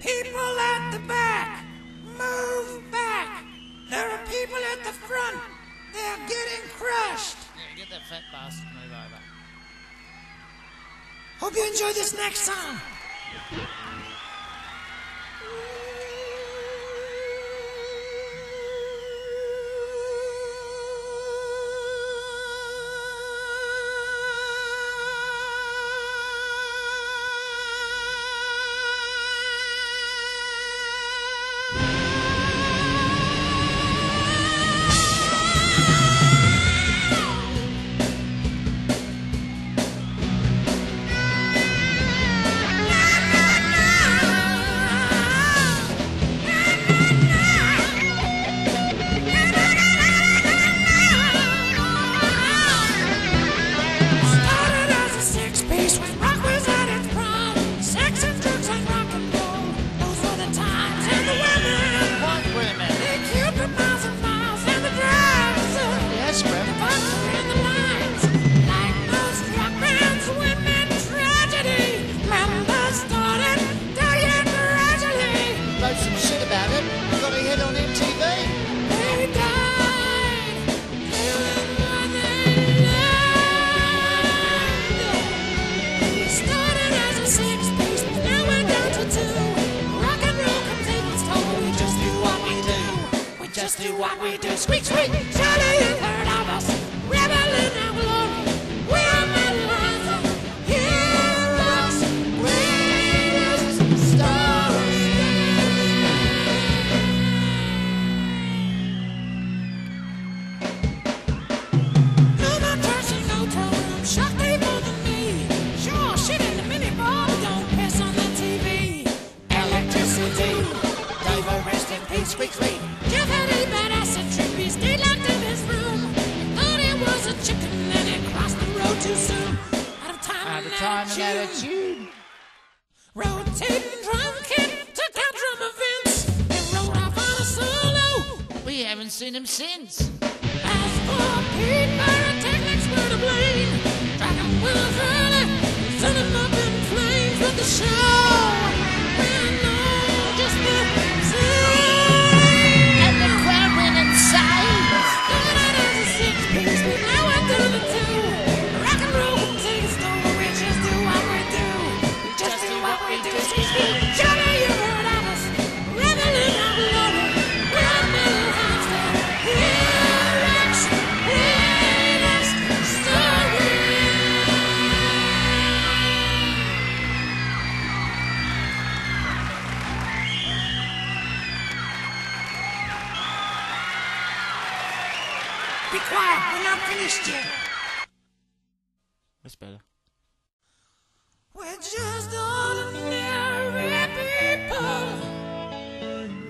People at the back, move back. There are people at the front. They're getting crushed. Yeah, get that fat bastard move over. Hope you enjoy this next song. Just do what we do. Squeak, squeak. Surely attitude. Rotating drum kit. Drum events. Off on a solo. We haven't seen him since. As for Pete Pyrotechnics were to blame, Dragon early, him up in flames with the show. Quiet, we're not finished yet. That's better. We're just ordinary people.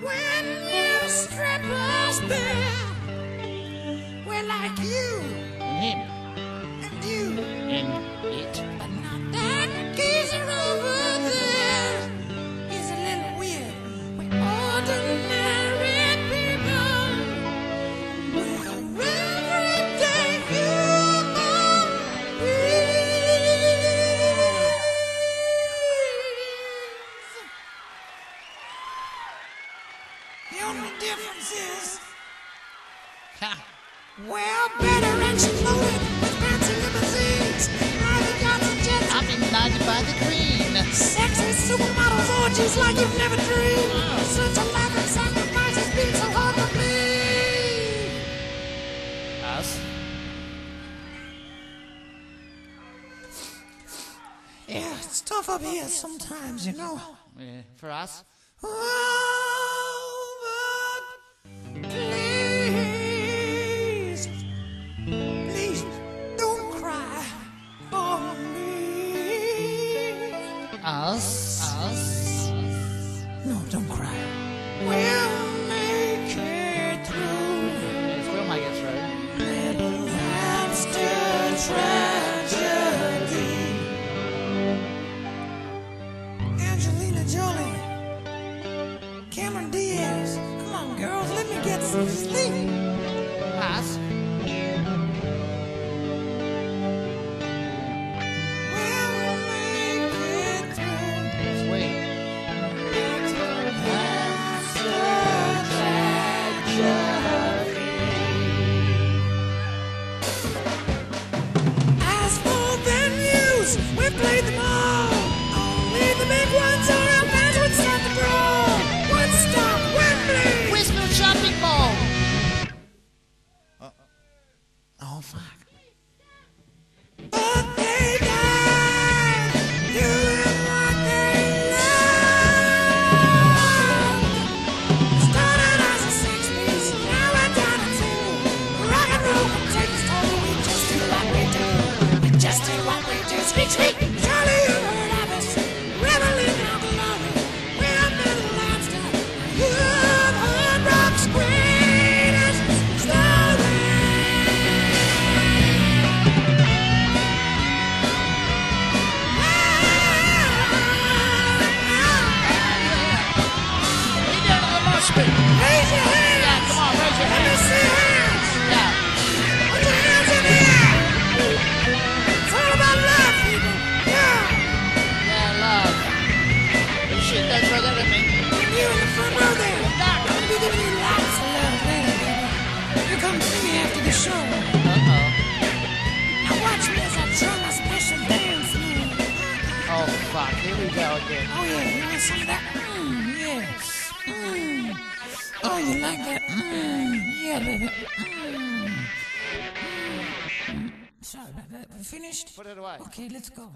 When you strip us bare, we're like you We're better engine loaded with fancy limousines, private yachts and jets, I've been knighted by the queen. sexy supermodels oh, orgies like you've never dreamed. Such elaborate sacrifices being so hard to believe. Us. Yeah, it's tough up here sometimes, you know. Yeah, for us. Oh, Us. Us. No, don't cry. We'll make it through. Yes, we'll make it through. Metal Hamster tragedy. Angelina Jolie. Cameron Diaz. Come on, girls, let me get some We've played them all. Only the big ones are our fans would start the brawl. One stop Wembley. Whisper shopping mall. Uh, oh fuck. rock. Here we go again. Oh, yeah. You want some of that? Mmm, yeah. Mmm. Oh, you like that? Mmm. Yeah, baby. Mmm. Mm. Sorry about that. Finished? Put it away. Okay, let's go.